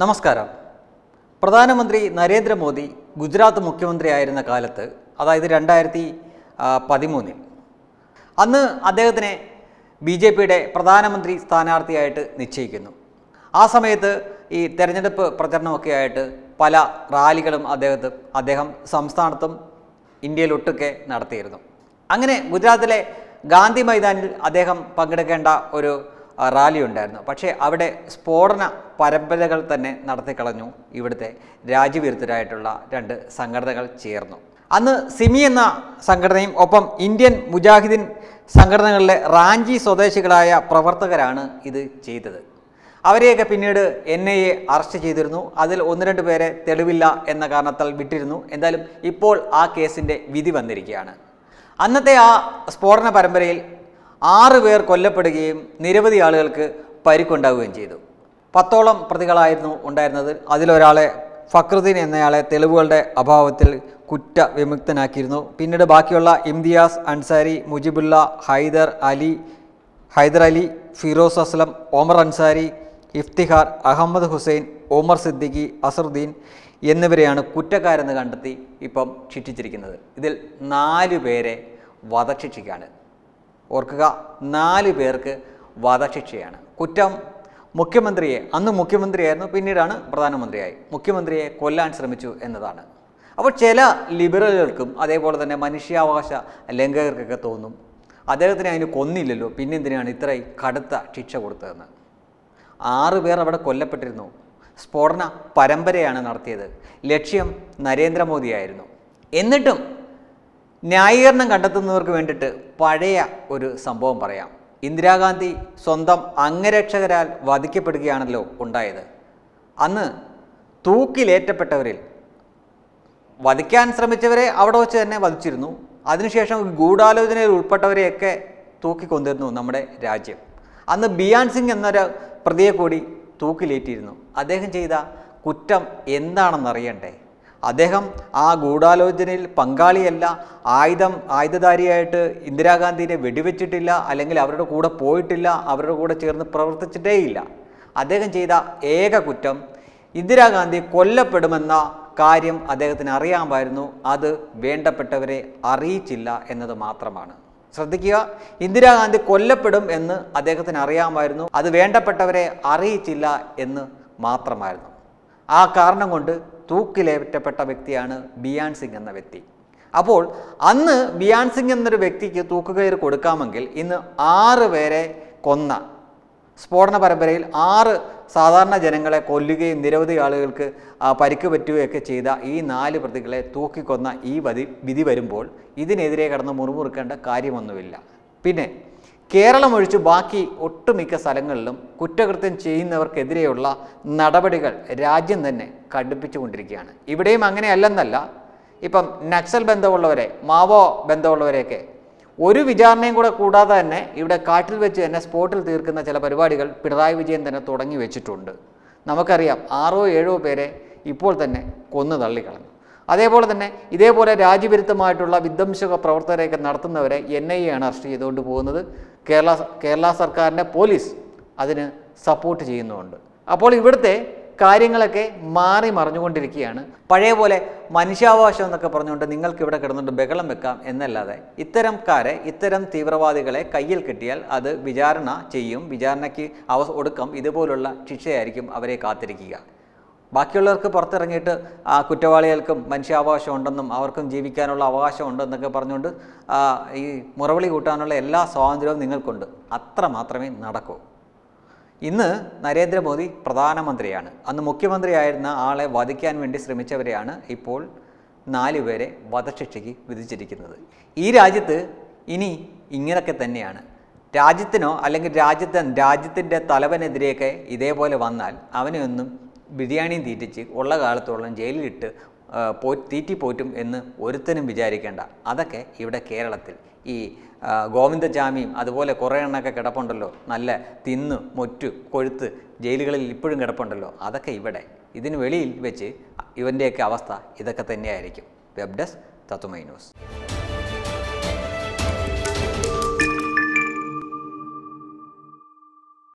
നമസ്കാരം. പ്രധാനമന്ത്രി നരേന്ദ്രമോദി ഗുജറാത്ത് മുഖ്യമന്ത്രിയായിരുന്ന കാലത്ത് അതായത് രണ്ടായിരത്തി പതിമൂന്നിൽ. അന്ന് അദ്ദേഹത്തിനെ ബി ജെ പിയുടെ പ്രധാനമന്ത്രി സ്ഥാനാർത്ഥിയായിട്ട് നിശ്ചയിക്കുന്നു. ആ സമയത്ത് ഈ തെരഞ്ഞെടുപ്പ് പ്രചരണമൊക്കെ ആയിട്ട് പല റാലികളും അദ്ദേഹത്ത് അദ്ദേഹം സംസ്ഥാനത്തും ഇന്ത്യയിലൊട്ടൊക്കെ നടത്തിയിരുന്നു. അങ്ങനെ ഗുജറാത്തിലെ ഗാന്ധി മൈതാനിൽ അദ്ദേഹം പങ്കെടുക്കേണ്ട ഒരു റാലി ഉണ്ടായിരുന്നു. പക്ഷേ അവിടെ സ്ഫോടന പരമ്പരകൾ തന്നെ നടത്തിക്കളഞ്ഞു ഇവിടുത്തെ രാജ്യവിരുദ്ധരായിട്ടുള്ള രണ്ട് സംഘടനകൾ ചേർന്നു. അന്ന് സിമി എന്ന സംഘടനയും ഒപ്പം ഇന്ത്യൻ മുജാഹിദീൻ സംഘടനകളിലെ റാഞ്ചി സ്വദേശികളായ പ്രവർത്തകരാണ് ഇത് ചെയ്തത്. അവരെയൊക്കെ പിന്നീട് എൻ ഐ എ അറസ്റ്റ് ചെയ്തിരുന്നു. അതിൽ ഒന്ന് രണ്ട് പേരെ തെളിവില്ല എന്ന കാരണത്താൽ വിട്ടിരുന്നു. എന്തായാലും ഇപ്പോൾ ആ കേസിന്റെ വിധി വന്നിരിക്കുകയാണ്. അന്നത്തെ ആ സ്ഫോടന പരമ്പരയിൽ ആറ് പേർ കൊല്ലപ്പെടുകയും നിരവധി ആളുകൾക്ക് പരിക്കുണ്ടാവുകയും ചെയ്തു. പത്തോളം പ്രതികളായിരുന്നു ഉണ്ടായിരുന്നത്. അതിലൊരാളെ ഫക്രുദ്ദീൻ എന്നയാളെ തെളിവുകളുടെ അഭാവത്തിൽ കുറ്റ വിമുക്തനാക്കിയിരുന്നു. പിന്നീട് ബാക്കിയുള്ള ഇംതിയാസ് അൻസാരി മുജിബുല്ല ഹൈദർ അലി ഹൈദർ അലി ഫിറോസ് അസ്ലം ഒമർ അൻസാരി ഇഫ്തിഹാർ അഹമ്മദ് ഹുസൈൻ ഒമർ സിദ്ദിഖി അസറുദ്ദീൻ എന്നിവരെയാണ് കുറ്റക്കാരെന്ന് കണ്ടെത്തി ഇപ്പം ശിക്ഷിച്ചിരിക്കുന്നത്. ഇതിൽ നാല് പേരെ വധശിക്ഷയ്ക്കാണ്. ഓർക്കുക നാല് പേർക്ക് വധശിക്ഷയാണ്. കുറ്റം മുഖ്യമന്ത്രിയെ അന്ന് മുഖ്യമന്ത്രിയായിരുന്നു പിന്നീടാണ് പ്രധാനമന്ത്രിയായി. മുഖ്യമന്ത്രിയെ കൊല്ലാൻ ശ്രമിച്ചു എന്നതാണ്. അപ്പോൾ ചില ലിബറലുകൾക്കും അതേപോലെ തന്നെ മനുഷ്യാവകാശ ലംഘകർക്കൊക്കെ തോന്നും അദ്ദേഹത്തിന് അതിന് കൊന്നില്ലല്ലോ പിന്നെന്തിനാണ് ഇത്രയും കടുത്ത ശിക്ഷ കൊടുത്തതെന്ന്. ആറ് പേർ അവിടെ കൊല്ലപ്പെട്ടിരുന്നു. സ്ഫോടന പരമ്പരയാണ് നടത്തിയത്. ലക്ഷ്യം നരേന്ദ്രമോദിയായിരുന്നു. എന്നിട്ടും ന്യായീകരണം കണ്ടെത്തുന്നവർക്ക് വേണ്ടിയിട്ട് പഴയ ഒരു സംഭവം പറയാം. ഇന്ദിരാഗാന്ധി സ്വന്തം അംഗരക്ഷകരാൽ വധിക്കപ്പെടുകയാണല്ലോ ഉണ്ടായത്. അന്ന് തൂക്കിലേറ്റപ്പെട്ടവരിൽ വധിക്കാൻ ശ്രമിച്ചവരെ അവിടെ വെച്ച് തന്നെ വധിച്ചിരുന്നു. അതിനുശേഷം ഗൂഢാലോചനയിൽ ഉൾപ്പെട്ടവരെയൊക്കെ തൂക്കിക്കൊണ്ടിരുന്നു നമ്മുടെ രാജ്യം. അന്ന് ബിയാൻ സിംഗ് എന്നൊരു പ്രതിയെ കൂടി തൂക്കിലേറ്റിയിരുന്നു. അദ്ദേഹം ചെയ്ത കുറ്റം എന്താണെന്നറിയണ്ടേ? അദ്ദേഹം ആ ഗൂഢാലോചനയിൽ പങ്കാളിയല്ല. ആയുധം ആയുധധാരിയായിട്ട് ഇന്ദിരാഗാന്ധിനെ വെടിവെച്ചിട്ടില്ല അല്ലെങ്കിൽ അവരുടെ കൂടെ പോയിട്ടില്ല അവരുടെ കൂടെ ചേർന്ന് പ്രവർത്തിച്ചിട്ടേയില്ല. അദ്ദേഹം ചെയ്ത ഏക കുറ്റം ഇന്ദിരാഗാന്ധി കൊല്ലപ്പെടുമെന്ന കാര്യം അദ്ദേഹത്തിന് അറിയാമായിരുന്നു. അത് വേണ്ടപ്പെട്ടവരെ അറിയിച്ചില്ല എന്നത് മാത്രമാണ്. ശ്രദ്ധിക്കുക ഇന്ദിരാഗാന്ധി കൊല്ലപ്പെടും എന്ന് അദ്ദേഹത്തിന് അറിയാമായിരുന്നു. അത് വേണ്ടപ്പെട്ടവരെ അറിയിച്ചില്ല എന്ന് മാത്രമായിരുന്നു. ആ കാരണം കൊണ്ട് തൂക്കിലേറ്റപ്പെട്ട വ്യക്തിയാണ് ബിയാൻ സിംഗ് എന്ന വ്യക്തി. അപ്പോൾ അന്ന് ബിയാൻ സിംഗ് എന്നൊരു വ്യക്തിക്ക് തൂക്കുകയർ കൊടുക്കാമെങ്കിൽ ഇന്ന് ആറ് പേരെ കൊന്ന സ്ഫോടന പരമ്പരയിൽ ആറ് സാധാരണ ജനങ്ങളെ കൊല്ലുകയും നിരവധി ആളുകൾക്ക് പരിക്ക് പറ്റുകയൊക്കെ ചെയ്ത ഈ നാല് പ്രതികളെ തൂക്കിക്കൊന്ന ഈ വധി വിധി വരുമ്പോൾ ഇതിനെതിരെ കടന്ന് മുറുമുറുക്കേണ്ട കാര്യമൊന്നുമില്ല. പിന്നെ കേരളം ഒഴിച്ച് ബാക്കി ഒട്ടുമിക്ക സ്ഥലങ്ങളിലും കുറ്റകൃത്യം ചെയ്യുന്നവർക്കെതിരെയുള്ള നടപടികൾ രാജ്യം തന്നെ കടുപ്പിച്ചുകൊണ്ടിരിക്കുകയാണ്. ഇവിടെയും അങ്ങനെയല്ലെന്നല്ല. ഇപ്പം നക്സൽ ബന്ധമുള്ളവരെ മാവോ ബന്ധമുള്ളവരെയൊക്കെ ഒരു വിചാരണയും കൂടെ കൂടാതെ തന്നെ ഇവിടെ കാട്ടിൽ വെച്ച് തന്നെ സ്പോട്ടിൽ തീർക്കുന്ന ചില പരിപാടികൾ പിണറായി വിജയൻ തന്നെ തുടങ്ങി വെച്ചിട്ടുണ്ട്. നമുക്കറിയാം ആറോ ഏഴോ പേരെ ഇപ്പോൾ തന്നെ കൊന്നു തള്ളിക്കളഞ്ഞു. അതേപോലെ തന്നെ ഇതേപോലെ രാജ്യവിരുദ്ധമായിട്ടുള്ള വിധ്വംസക പ്രവർത്തകരെയൊക്കെ നടത്തുന്നവരെ എൻ ഐ ആണ് അറസ്റ്റ് ചെയ്തുകൊണ്ട് പോകുന്നത്. കേരള കേരള സർക്കാരിന്റെ പോലീസ് അതിന് സപ്പോർട്ട് ചെയ്യുന്നുമുണ്ട്. അപ്പോൾ ഇവിടുത്തെ കാര്യങ്ങളൊക്കെ മാറി മറിഞ്ഞുകൊണ്ടിരിക്കുകയാണ്. പഴയ പോലെ മനുഷ്യാവകാശം എന്നൊക്കെ പറഞ്ഞുകൊണ്ട് നിങ്ങൾക്ക് ഇവിടെ കിടന്നുകൊണ്ട് ബഹളം വെക്കാം എന്നല്ലാതെ ഇത്തരംക്കാരെ ഇത്തരം തീവ്രവാദികളെ കയ്യിൽ കിട്ടിയാൽ അത് വിചാരണ ചെയ്യും. വിചാരണയ്ക്ക് അവ ഒടുക്കം ഇതുപോലുള്ള ശിക്ഷയായിരിക്കും അവരെ കാത്തിരിക്കുക. ബാക്കിയുള്ളവർക്ക് പുറത്തിറങ്ങിയിട്ട് ആ കുറ്റവാളികൾക്കും മനുഷ്യാവകാശം ഉണ്ടെന്നും അവർക്കും ജീവിക്കാനുള്ള അവകാശം ഉണ്ടെന്നൊക്കെ പറഞ്ഞുകൊണ്ട് ഈ മുറവിളി കൂട്ടാനുള്ള എല്ലാ സ്വാതന്ത്ര്യവും നിങ്ങൾക്കുണ്ട്. അത്ര മാത്രമേ നടക്കൂ. ഇന്ന് നരേന്ദ്രമോദി പ്രധാനമന്ത്രിയാണ്. അന്ന് മുഖ്യമന്ത്രിയായിരുന്ന ആളെ വധിക്കാൻ വേണ്ടി ശ്രമിച്ചവരെയാണ് ഇപ്പോൾ നാലുപേരെ വധശിക്ഷയ്ക്ക് വിധിച്ചിരിക്കുന്നത്. ഈ രാജ്യത്ത് ഇനി ഇങ്ങനെയൊക്കെ തന്നെയാണ്. രാജ്യത്തിനോ അല്ലെങ്കിൽ രാജ്യത്തെ രാജ്യത്തിന്റെ തലവനെതിരെയൊക്കെ ഇതേപോലെ വന്നാൽ അവനെ ഒന്നും ബിരിയാണിയും തീറ്റിച്ച് ഉള്ള കാലത്തോളം ജയിലിലിട്ട് പോ തീറ്റിപ്പോറ്റും എന്ന് ഒരുത്തനും വിചാരിക്കേണ്ട. അതൊക്കെ ഇവിടെ കേരളത്തിൽ ഈ ഗോവിന്ദജാമിയും അതുപോലെ കുറേ എണ്ണൊക്കെ കിടപ്പുണ്ടല്ലോ. നല്ല തിന്ന് മൊറ്റു കൊഴുത്ത് ജയിലുകളിൽ ഇപ്പോഴും കിടപ്പുണ്ടല്ലോ. അതൊക്കെ ഇവിടെ. ഇതിന് വെളിയിൽ വെച്ച് ഇവന്റെയൊക്കെ അവസ്ഥ ഇതൊക്കെ തന്നെയായിരിക്കും. വെബ് ഡെസ്ക് തത്തുമൈ ന്യൂസ്.